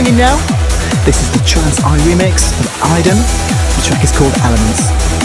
coming in now. This is the Trans Eye remix of Iden. The track is called Elements.